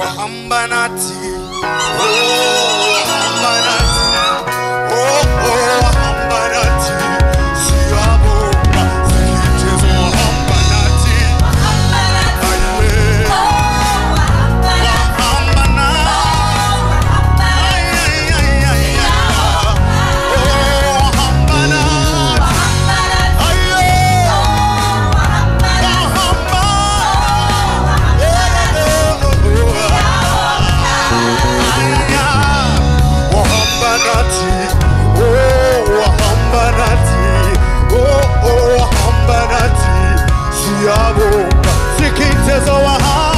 wahamba nathi oh wahamba diabo de quem high.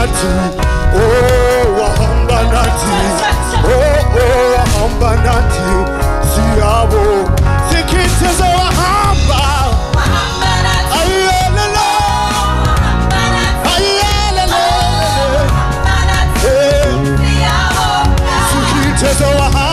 Ambanati, oh Ambanati, oh oh Ambanati, Siabo, Sikitizo Ahamba. Cause oh, I